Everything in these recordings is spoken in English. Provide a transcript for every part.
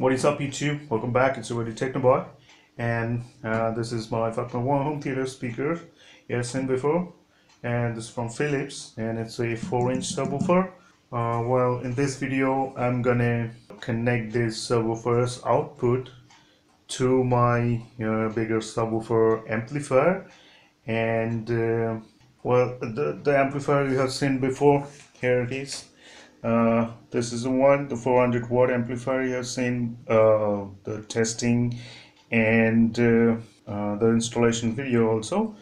What is up YouTube? Welcome back, it's your Technoboy. And uh, this is my 5.1 home theater speaker. Have seen before. And this is from Philips and it's a 4 inch subwoofer. Uh, well in this video I'm gonna connect this subwoofer's output to my uh, bigger subwoofer amplifier. And uh, well the, the amplifier you have seen before here it is uh, this is the one the 400 watt amplifier you have seen uh, the testing and uh, uh, the installation video also.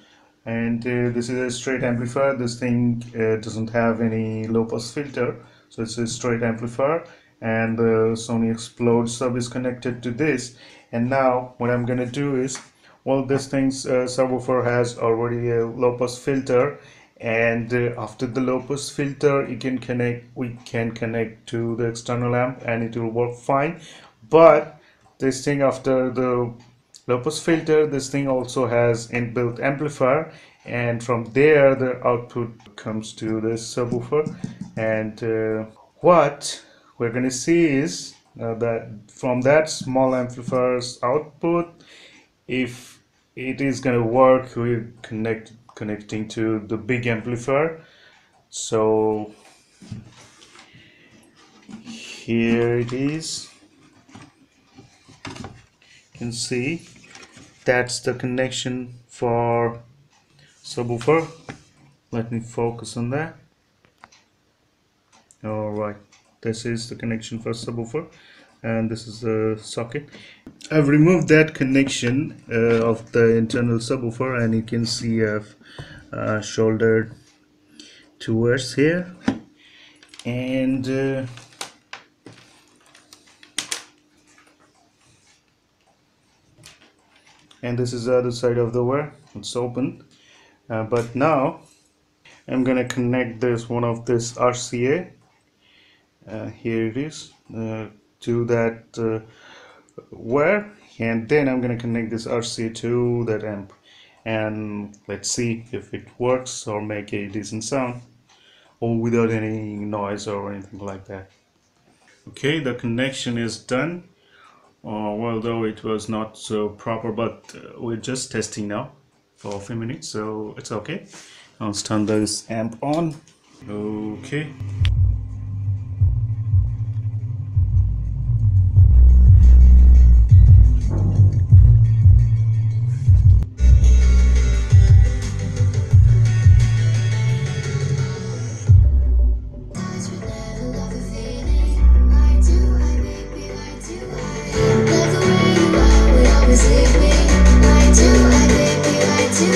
And uh, this is a straight amplifier. This thing doesn't have any low pass filter so it's a straight amplifier. And the Sony Xplod sub is connected to this. And now what I'm gonna do is well this thing's uh, subwoofer has already a low pass filter and uh, after the low pass filter you can connect we can connect to the external amp and it will work fine. But this thing after the low pass filter this thing also has inbuilt amplifier. And from there the output comes to this subwoofer. And uh, what we're going to see is uh, that from that small amplifier's output if it is going to work we connect connecting to the big amplifier. So here it is. You can see that's the connection for subwoofer. Let me focus on that. All right this is the connection for subwoofer and this is the socket I've removed that connection uh, of the internal subwoofer and you can see I've uh, shouldered towards here. And uh, and this is the other side of the wire. It's open uh, but now I'm gonna connect this one of this RCA uh, here it is uh, to that wire and then I'm gonna connect this RCA to that amp. And let's see if it works or make a decent sound or without any noise or anything like that. Okay the connection is done. Uh, although it was not so proper but uh, we're just testing now for a few minutes so it's okay. I'll turn this amp on. Okay well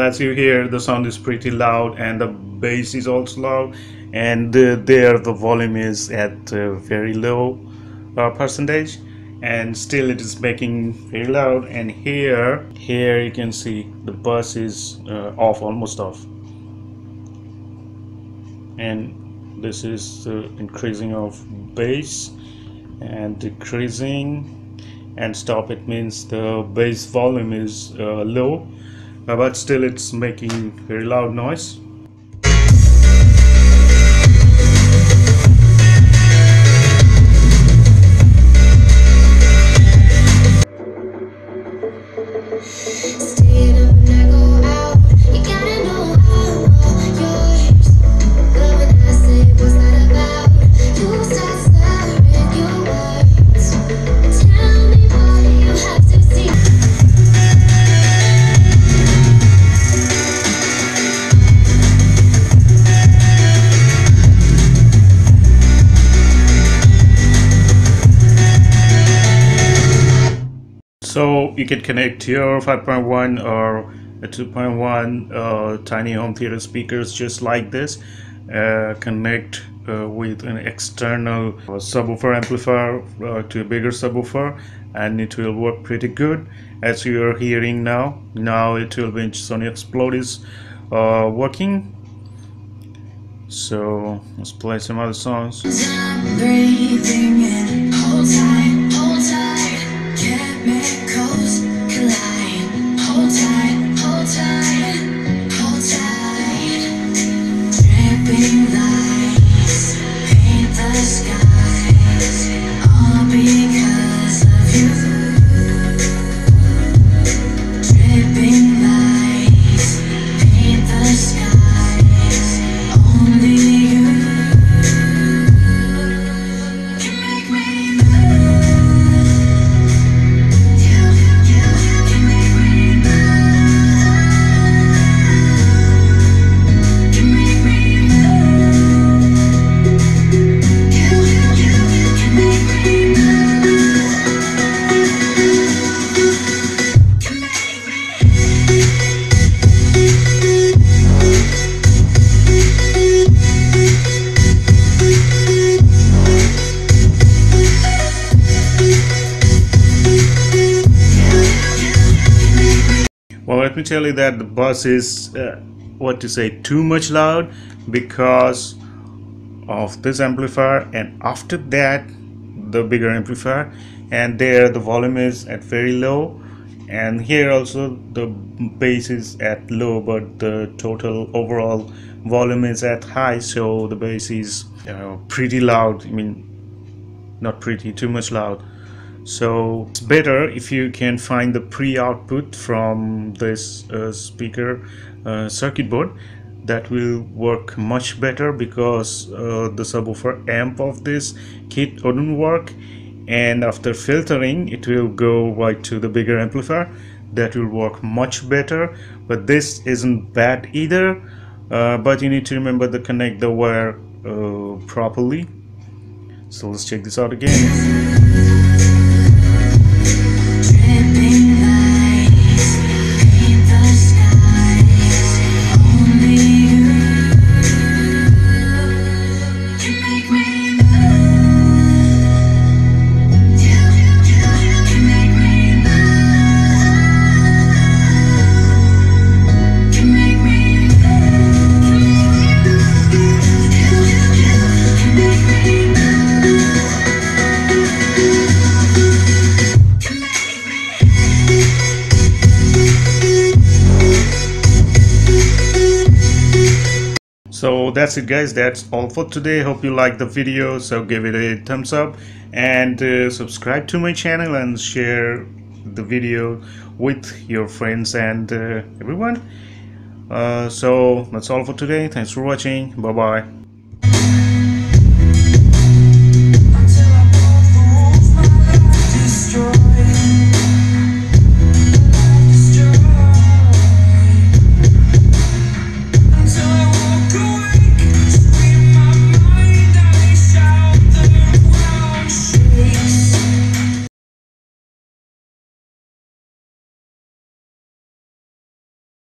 as you hear the sound is pretty loud and the bass is also loud. And uh, there the volume is at uh, very low uh, percentage. And still it is making very loud. And here here you can see the bus is uh, off almost off and this is the increasing of bass and decreasing and stop it means the bass volume is uh, low but still it's making very loud noise so you can connect your 5.1 or a 2.1 uh, tiny home theater speakers just like this. Uh, connect uh, with an external uh, subwoofer amplifier uh, to a bigger subwoofer and it will work pretty good. As you are hearing now now a 12 inch Sony Xplod is uh, working. So let's play some other songs let me tell you that the bus is uh, what to say too much loud because of this amplifier and after that the bigger amplifier. And there the volume is at very low. And here also the bass is at low but the total overall volume is at high so the bass is uh, pretty loud. I mean not pretty too much loud so it's better if you can find the pre-output from this uh, speaker uh, circuit board. That will work much better because uh, the subwoofer amp of this kit wouldn't work. And after filtering it will go right to the bigger amplifier. That will work much better. But this isn't bad either. Uh, but you need to remember to connect the wire uh, properly. So let's check this out again so that's it guys. That's all for today. Hope you liked the video so give it a thumbs up and uh, subscribe to my channel and share the video with your friends and uh, everyone. Uh, so that's all for today. Thanks for watching. Bye bye